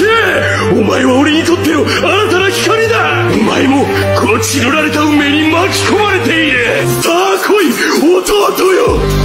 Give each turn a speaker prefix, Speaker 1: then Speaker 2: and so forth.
Speaker 1: お前は俺にとっての新たな光だ。お前もこの血のられた運命に巻き込まれている。さあ来い弟よ。